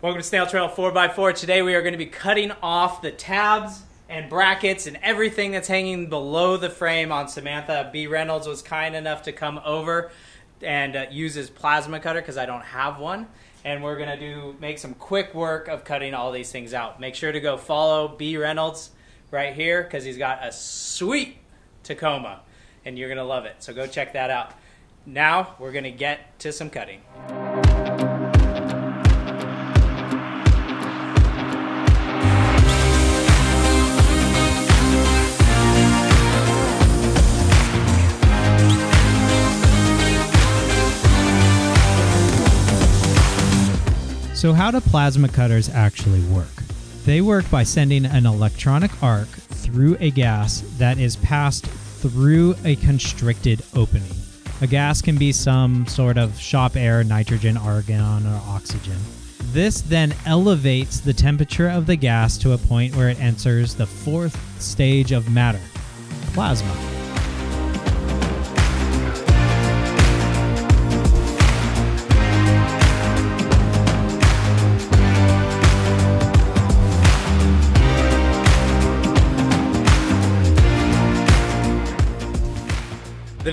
Welcome to Snail Trail 4x4. Today we are going to be cutting off the tabs and brackets and everything that's hanging below the frame on Samantha. B. Reynolds was kind enough to come over and uh, use his plasma cutter because I don't have one. And we're going to do make some quick work of cutting all these things out. Make sure to go follow B. Reynolds right here because he's got a sweet Tacoma and you're going to love it. So go check that out. Now we're going to get to some cutting. So, how do plasma cutters actually work? They work by sending an electronic arc through a gas that is passed through a constricted opening. A gas can be some sort of shop air, nitrogen, argon, or oxygen. This then elevates the temperature of the gas to a point where it enters the fourth stage of matter plasma.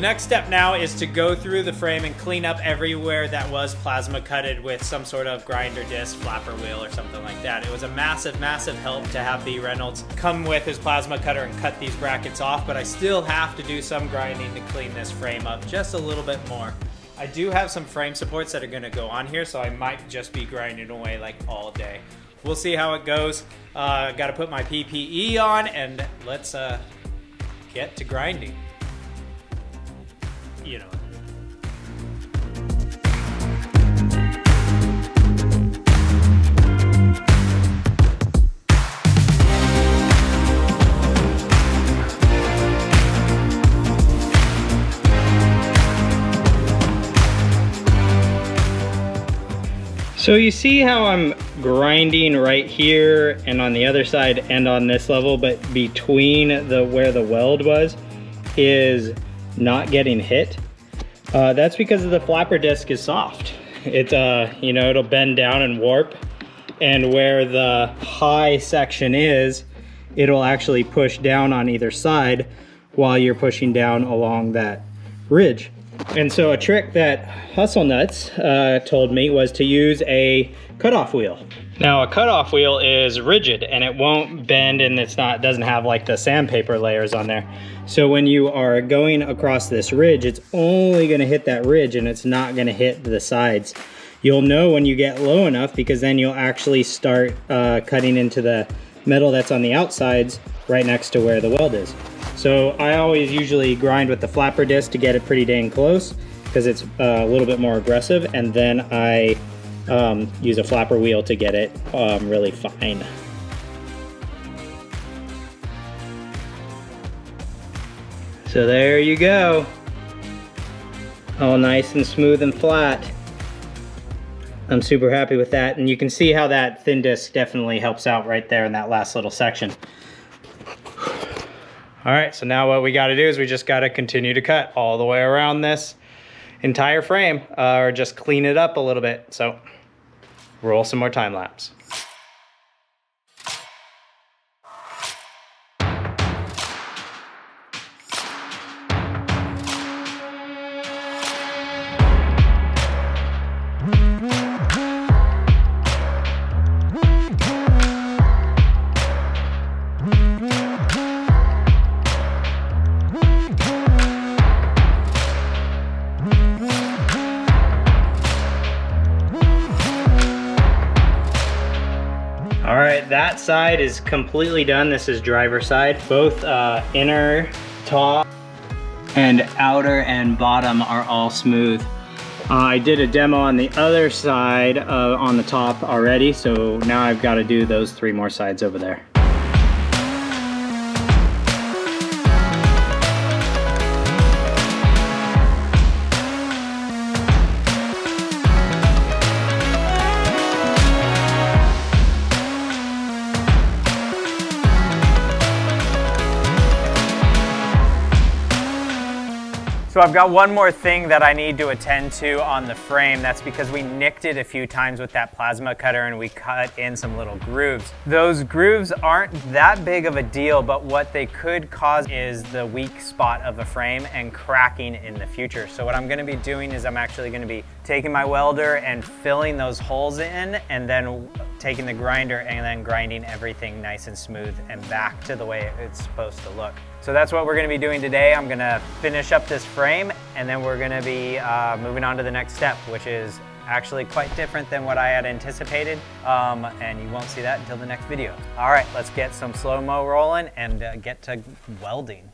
Next step now is to go through the frame and clean up everywhere that was plasma cutted with some sort of grinder disc, flapper wheel, or something like that. It was a massive, massive help to have B. Reynolds come with his plasma cutter and cut these brackets off, but I still have to do some grinding to clean this frame up just a little bit more. I do have some frame supports that are gonna go on here, so I might just be grinding away like all day. We'll see how it goes. Uh, gotta put my PPE on and let's uh, get to grinding you know. So you see how I'm grinding right here and on the other side and on this level, but between the where the weld was is not getting hit. Uh, that's because the flapper disc is soft. It's, uh, you know, it'll bend down and warp. And where the high section is, it'll actually push down on either side while you're pushing down along that ridge. And so a trick that Hustle Nuts uh, told me was to use a cutoff wheel. Now a cutoff wheel is rigid and it won't bend and it's not doesn't have like the sandpaper layers on there. So when you are going across this ridge, it's only gonna hit that ridge and it's not gonna hit the sides. You'll know when you get low enough because then you'll actually start uh, cutting into the metal that's on the outsides right next to where the weld is. So I always usually grind with the flapper disc to get it pretty dang close because it's uh, a little bit more aggressive and then I um, use a flapper wheel to get it um, really fine. So there you go. All nice and smooth and flat. I'm super happy with that. And you can see how that thin disc definitely helps out right there in that last little section. All right, so now what we gotta do is we just gotta continue to cut all the way around this entire frame uh, or just clean it up a little bit. So roll some more time lapse. Side is completely done. This is driver side. Both uh, inner, top, and outer and bottom are all smooth. Uh, I did a demo on the other side uh, on the top already, so now I've got to do those three more sides over there. So I've got one more thing that I need to attend to on the frame. That's because we nicked it a few times with that plasma cutter and we cut in some little grooves. Those grooves aren't that big of a deal, but what they could cause is the weak spot of a frame and cracking in the future. So what I'm gonna be doing is I'm actually gonna be taking my welder and filling those holes in and then taking the grinder and then grinding everything nice and smooth and back to the way it's supposed to look. So that's what we're gonna be doing today. I'm gonna finish up this frame and then we're gonna be uh, moving on to the next step, which is actually quite different than what I had anticipated. Um, and you won't see that until the next video. All right, let's get some slow-mo rolling and uh, get to welding.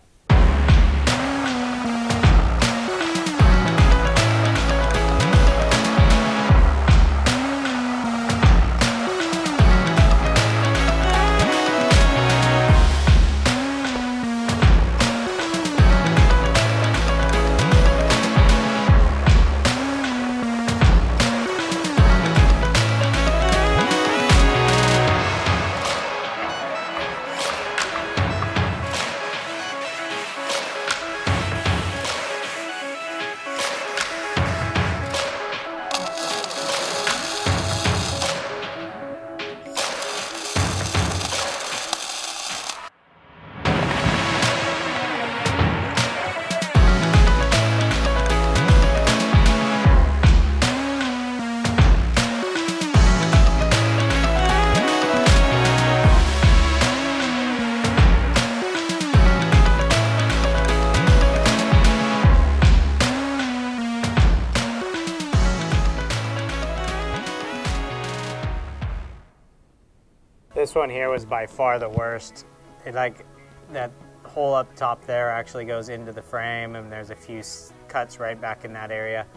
This one here was by far the worst. It like that hole up top there actually goes into the frame and there's a few cuts right back in that area.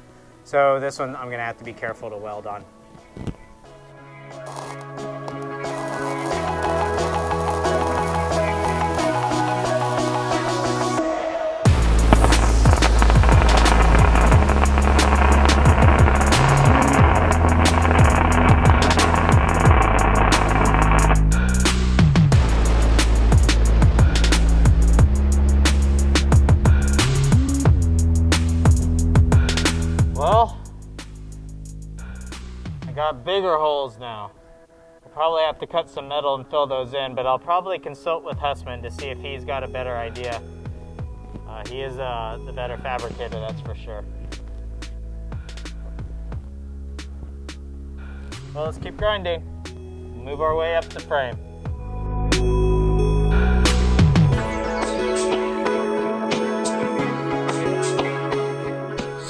So this one I'm gonna have to be careful to weld on. Holes now. I'll probably have to cut some metal and fill those in, but I'll probably consult with Hussman to see if he's got a better idea. Uh, he is uh, the better fabricator, that's for sure. Well, let's keep grinding. Move our way up the frame.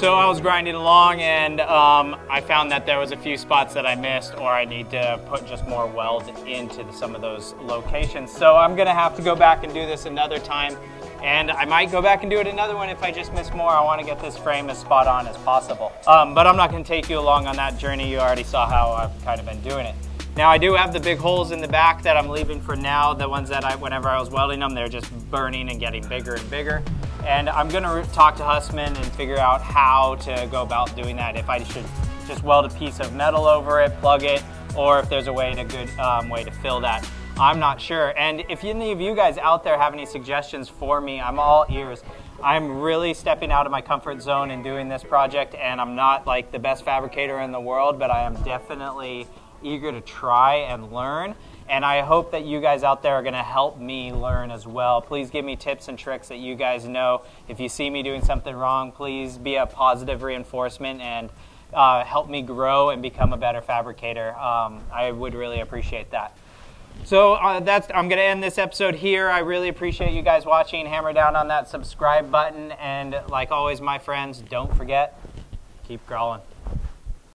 So I was grinding along and um, I found that there was a few spots that I missed or I need to put just more weld into the, some of those locations. So I'm gonna have to go back and do this another time and I might go back and do it another one if I just miss more. I wanna get this frame as spot on as possible. Um, but I'm not gonna take you along on that journey. You already saw how I've kind of been doing it. Now I do have the big holes in the back that I'm leaving for now. The ones that I, whenever I was welding them, they're just burning and getting bigger and bigger. And I'm gonna talk to Hussman and figure out how to go about doing that. If I should just weld a piece of metal over it, plug it, or if there's a way a good um, way to fill that. I'm not sure. And if any of you guys out there have any suggestions for me, I'm all ears. I'm really stepping out of my comfort zone in doing this project, and I'm not like the best fabricator in the world, but I am definitely eager to try and learn. And I hope that you guys out there are going to help me learn as well. Please give me tips and tricks that you guys know. If you see me doing something wrong, please be a positive reinforcement and uh, help me grow and become a better fabricator. Um, I would really appreciate that. So uh, that's I'm going to end this episode here. I really appreciate you guys watching. Hammer down on that subscribe button. And like always, my friends, don't forget, keep crawling.